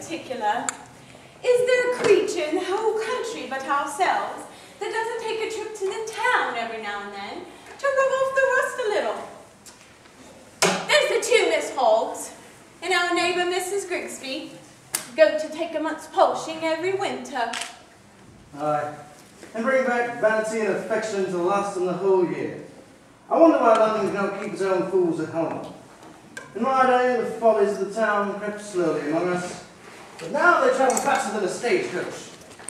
particular. Is there a creature in the whole country but ourselves that doesn't take a trip to the town every now and then to rub off the rust a little? There's the two Miss Hoggs and our neighbor Mrs. Grigsby go to take a month's polishing every winter. Aye, and bring back vanity and affection to last them the whole year. I wonder why London cannot keep its own fools at home. In my day, the follies of the town crept slowly among us, but now they travel faster than a stagecoach.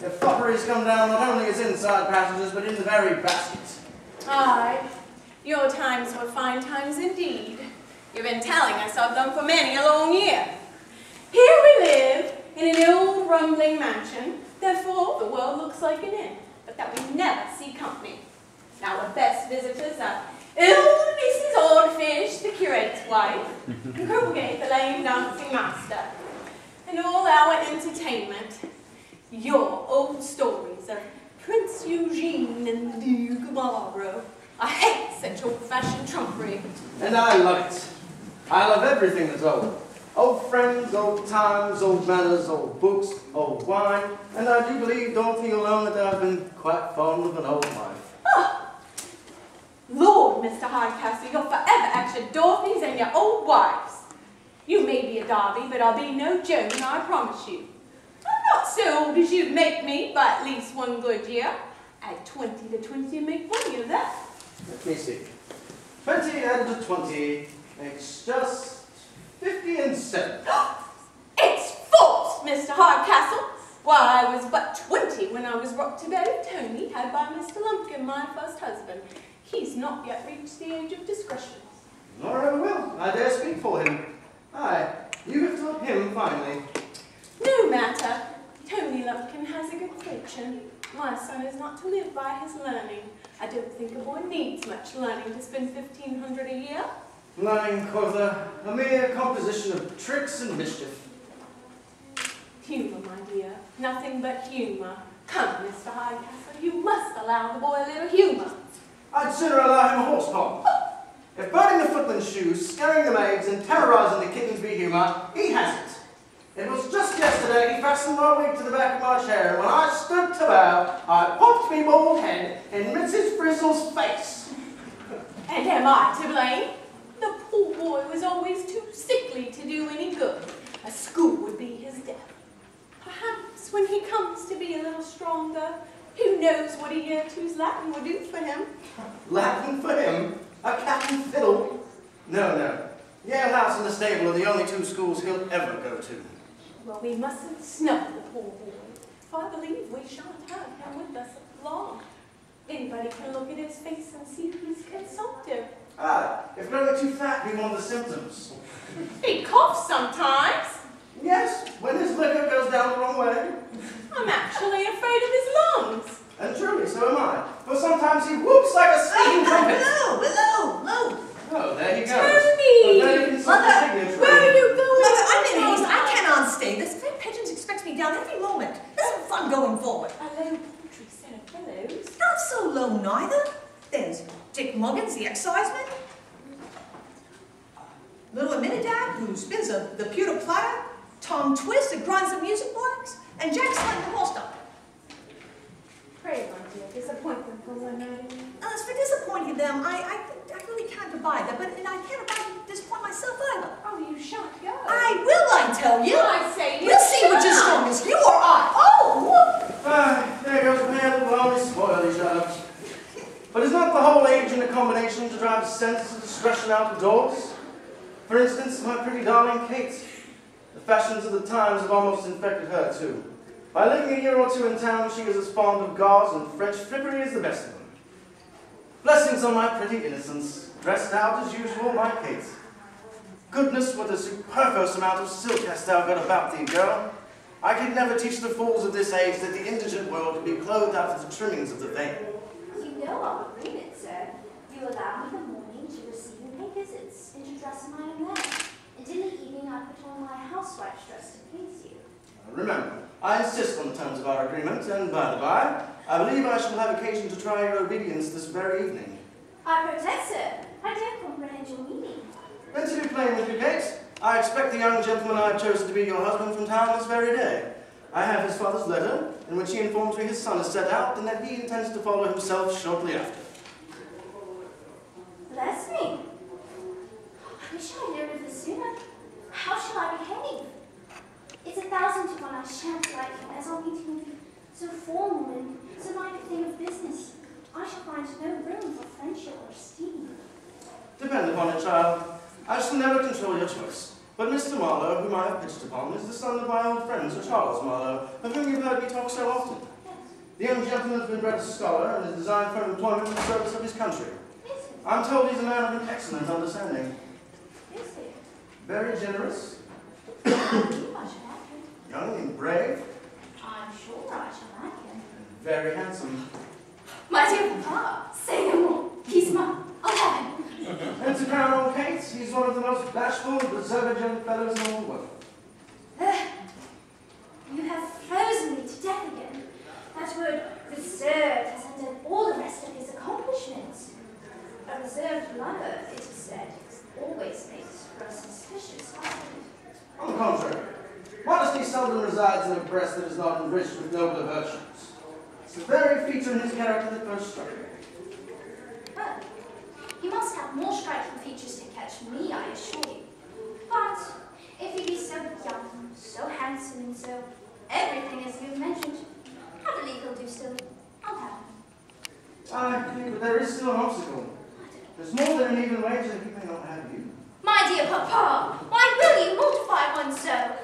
Their fopperies come down not only as inside passengers, but in the very basket. Aye, your times were fine times indeed. You've been telling us of them for many a long year. Here we live in an old rumbling mansion, therefore the world looks like an inn, but that we never see company. Now the best visitors are old Mrs. Oddfish, the curate's wife, and Crowgate, the lame dancing master. And all our entertainment, your old stories of Prince Eugene and the Duke of Marlborough. I hate such old-fashioned trumpery. And I love it. I love everything that's old. Old friends, old times, old manners, old books, old wine, and I do believe, Dorothy, you'll own that I've been quite fond of an old wife. Oh, Lord, Mr. Hardcastle, you're forever at your Dorothy's and your old wives. You may be a Darby, but I'll be no Joan, I promise you. I'm not so old as you'd make me, by at least one good year. Add 20 to 20 and make 40 of that. Let me see. 20 added to 20 makes just 50 and 7. it's false, Mr. Hardcastle. Why, I was but 20 when I was rocked to bed of Tony, had by Mr. Lumpkin, my first husband. He's not yet reached the age of discretion. Nor ever will. I dare speak for him. Aye, you have taught him finely. No matter. Tony Lumpkin has a good fortune. My son is not to live by his learning. I don't think a boy needs much learning to spend fifteen hundred a year. Learning, quotha, a mere composition of tricks and mischief. Humour, my dear. Nothing but humour. Come, Mr. Hardcastle, you must allow the boy a little humour. I'd sooner allow him a horse. If burning the footman's shoes, scaring the maids, and terrorising the kittens be humour, he hasn't. It was just yesterday he fastened my wig to the back of my chair, and when I stood to bow, I popped me bald head in Mrs. Frizzle's face. And am I to blame? The poor boy was always too sickly to do any good. A school would be his death. Perhaps when he comes to be a little stronger, who knows what a year two's Latin will do for him? Latin for him? A cat and fiddle? No, no. Yale House and the stable are the only two schools he'll ever go to. Well, we mustn't snub the poor boy, for I believe we shan't have him with us long. Anybody can look at his face and see he's consumptive. Ah, if growing too fat be one of the symptoms. He coughs sometimes. Yes, when his liquor goes down the wrong way. I'm actually afraid of his lungs. And truly, so am I. For sometimes he whoops like a singing trumpet. Hello, hello, hello. Oh, there he goes. Tony! A very consulted Mother, signature. Where are you going? Mother, I'm in haste. I cannot stay. This Three Pigeons expects me down every moment. There's some fun going forward. A low poultry set of fellows. Not so low neither. There's Dick Muggins, the exciseman. Little Aminadab, who spins a, the pewter platter. Tom Twist, that grinds the music box. And Jack Slant, the wall stopper. Pray, my dear, disappointment for one night. Now, as for disappointing them, I, I, I really can't abide that, but and I can't abide to disappoint myself either. Oh, you shan't go. I will, I tell you. I say you We'll see which is shan't. strongest, you or I. Oh! Ah, there goes a man that will only spoil each other. But is not the whole age in a combination to drive sense of discretion out of doors? For instance, my pretty darling Kate. The fashions of the times have almost infected her too. By living a year or two in town, she is as fond of gauze and French frippery as the best of them. Blessings on my pretty innocence, dressed out as usual, my Kate. Goodness, what a superfluous amount of silk hast thou got about thee, girl. I could never teach the fools of this age that the indigent world can be clothed after the trimmings of the veil. You know our agreement, sir. You allow me the morning to receive and pay visits, and to dress in my own way. And in the evening I put on my housewife's dress to please you. Remember, I insist on the terms of our agreement, and by the by, I believe I shall have occasion to try your obedience this very evening. I protest, sir. I don't comprehend your meaning. When to be plain with you, Kate? I expect the young gentleman I have chosen to be your husband from town this very day. I have his father's letter, in which he informs me his son is set out and that he intends to follow himself shortly after. Bless me. I wish I'd known of this sooner. How shall I behave? It's a thousand to one I shan't like him, as our meeting will be so formal and so like a thing of business. I shall find no room for friendship or esteem. Depend upon it, child. I shall never control your choice. But Mr. Marlowe, whom I have pitched upon, is the son of my old friend, Sir Charles Marlowe, of whom you've heard me talk so often. Yes. The young gentleman has been bred as a scholar and is designed for employment in the service of his country. Is? I'm told he's a man of an excellent understanding. Is he? Very generous, Shall young and brave, I'm sure I shall like him. and very handsome. My dear papa, say no more. He's mine. I'll have him. And to crown all Kate, he's one of the most bashful and reserved young fellows in all the world. Ugh. You have frozen me to death again. That word reserved has undone all the rest of his accomplishments. A reserved lover, it is said, always makes for a suspicious husband. On the contrary, modesty seldom resides in a breast that is not enriched with nobler virtues. It's very his character that first struck me. Well, he must have more striking features to catch me, I assure you. But if he be so young, so handsome, and so everything as you've mentioned, I believe he'll do so. I'll have him. I think that there is still an obstacle. There's more than an even wager he may not have you. My dear papa, why will you mortify one so?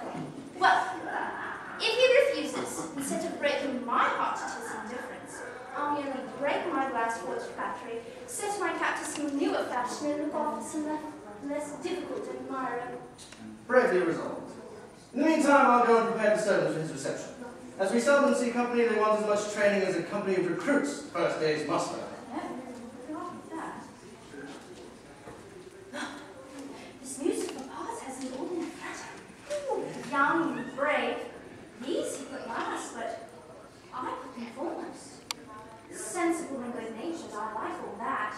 Well, if he refuses, instead of breaking my heart to his indifference, I'll merely break my glass for its battery, set my cap to some newer fashion, and look at some le- less difficult admirer. Bravely resolved. In the meantime, I'll go and prepare the servants for his reception. As we seldom see company, they want as much training as a company of recruits first day's muster. No, not that. This news of papa's has me all in a flutter. Ooh, young and brave. These he put last, but I put them foremost. Sensible and good natured, I like all that.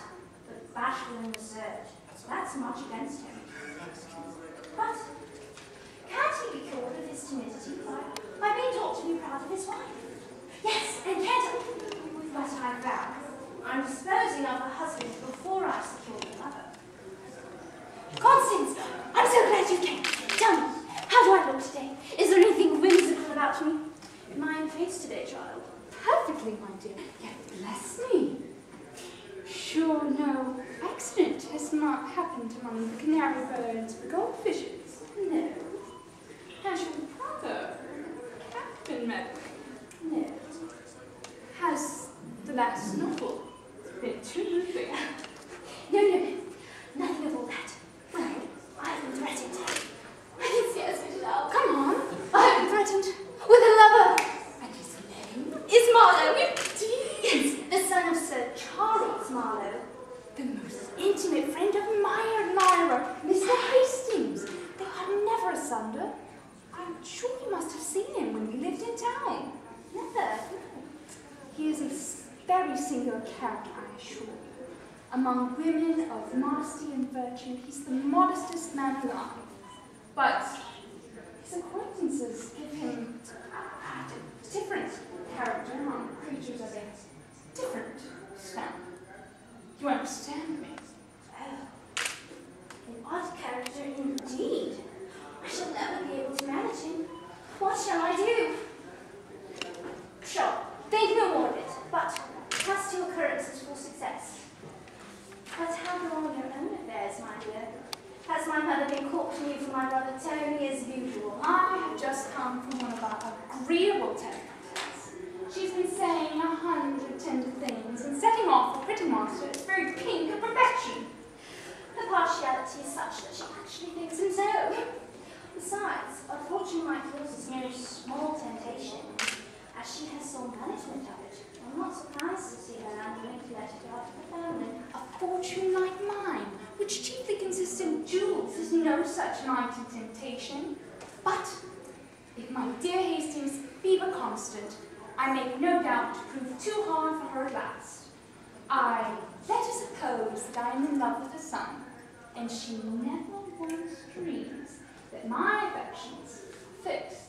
But bashful and reserved, much against him. But can't he be cured of his timidity by, by being taught to be proud of his wife? Yes, and can't I? But I vow, I'm disposing of a husband before I've secured a lover. Constance, I'm so glad you came. Tell me, how do I look today? Is there anything whimsical about me? I face today, child? Perfectly, my dear. Yet bless me. Sure no accident has not happened among the canary birds or goldfishes. No, Has your brother, Captain Medley, no. has the last novel been too moving? No, no, no. Nothing of all that. Well, I've been threatened. I can see us spit it out. Come on. I've been threatened with a lover. And his name? Is Marlowe? Yes, son of Sir Charles Marlowe. The most intimate friend of my admirer, Mr. Hastings. They are never asunder. I'm sure you must have seen him when you lived in town. Never. He is a very singular character, I assure you. Among women of modesty and virtue, he's the modestest man alive. But his acquaintances give him a different character among creatures of a different stamp. You understand me? Oh, an odd character indeed. I shall never be able to manage him. What shall I do? Sure, think no more of it, but trust your occurrences for success. But how go on your own affairs, my dear? Has my mother been cautioning you for my brother Tony as usual? I have just come from one of our agreeable telegrams. She's been saying a hundred tender things and setting off the pretty monster as very pink of perfection. Her partiality is such that she actually thinks him so. Besides, a fortune like yours is no small temptation, as she has sole management of it. I'm not surprised to see her now willing to let it go out of the family. A fortune like mine, which chiefly consists in jewels, is no such mighty temptation. But if my dear Hastings be but constant, I make no doubt prove too hard for her at last. I let her suppose that I am in love with her son, and she never once dreams that my affections fixed